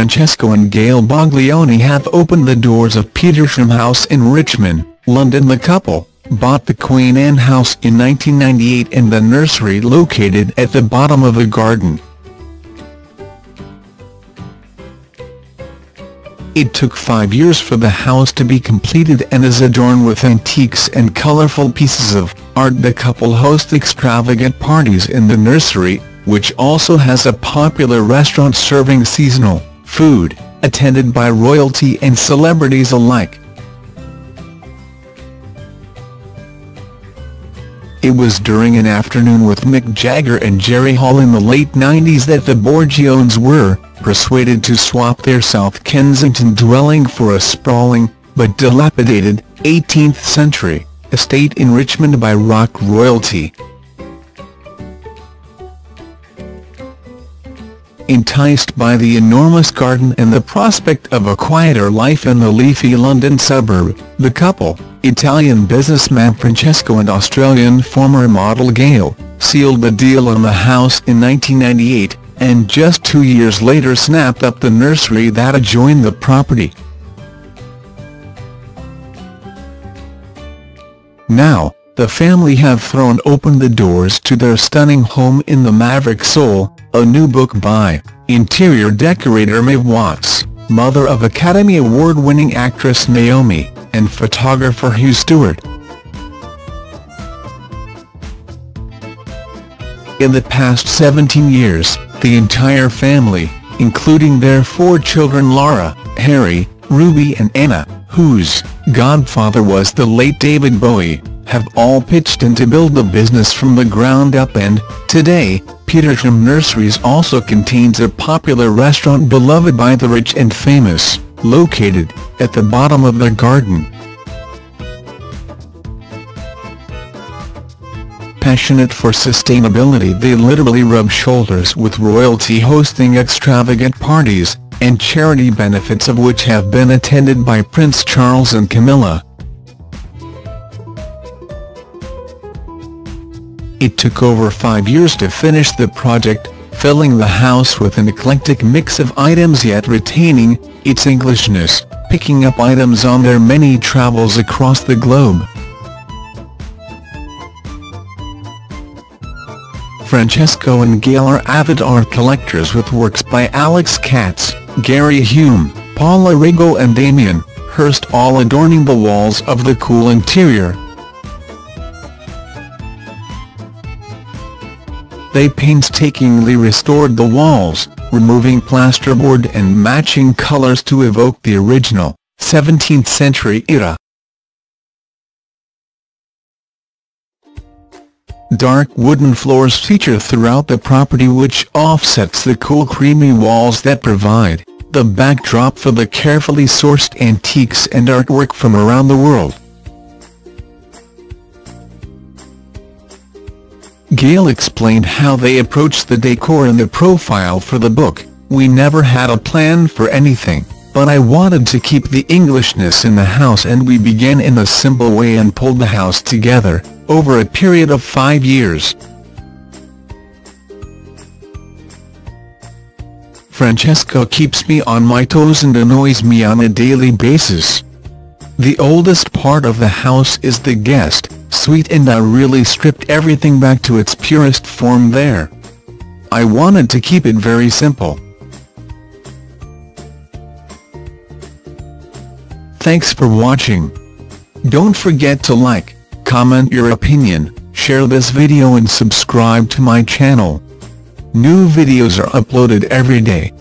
Francesco and Gael Boglione have opened the doors of Petersham House in Richmond, London. The couple bought the Queen Anne House in 1998 and the nursery located at the bottom of the garden. It took five years for the house to be completed and is adorned with antiques and colourful pieces of art. The couple host extravagant parties in the nursery, which also has a popular restaurant serving seasonal food, attended by royalty and celebrities alike. It was during an afternoon with Mick Jagger and Jerry Hall in the late 90s that the Borgiones were persuaded to swap their South Kensington dwelling for a sprawling, but dilapidated, 18th-century, estate in Richmond by rock royalty. Enticed by the enormous garden and the prospect of a quieter life in the leafy London suburb, the couple, Italian businessman Francesco and Australian former model Gael, sealed the deal on the house in 1998, and just two years later snapped up the nursery that adjoined the property. Now, the family have thrown open the doors to their stunning home in the Maverick Soul, a new book by interior decorator Miv Watts, mother of Academy Award-winning actress Naomi, and photographer Hugh Stewart. In the past 17 years, the entire family, including their four children Laura, Harry, Ruby and Anna, whose godfather was the late David Bowie, have all pitched in to build the business from the ground up and, today, Petersham Nurseries also contains a popular restaurant beloved by the rich and famous, located at the bottom of the garden. Passionate for sustainability they literally rub shoulders with royalty hosting extravagant parties, and charity benefits of which have been attended by Prince Charles and Camilla. It took over five years to finish the project, filling the house with an eclectic mix of items yet retaining its Englishness, picking up items on their many travels across the globe. Francesco and Gael are avid art collectors with works by Alex Katz, Gary Hume, Paula Rego and Damien Hirst all adorning the walls of the cool interior. They painstakingly restored the walls, removing plasterboard and matching colors to evoke the original, 17th-century era. Dark wooden floors feature throughout the property which offsets the cool creamy walls that provide the backdrop for the carefully sourced antiques and artwork from around the world. Gael explained how they approached the decor and the profile for the book, we never had a plan for anything, but I wanted to keep the Englishness in the house and we began in a simple way and pulled the house together, over a period of five years. Francesco keeps me on my toes and annoys me on a daily basis. The oldest part of the house is the guest suite and I really stripped everything back to its purest form there. I wanted to keep it very simple. Thanks for watching. Don't forget to like, comment your opinion, share this video and subscribe to my channel. New videos are uploaded every day.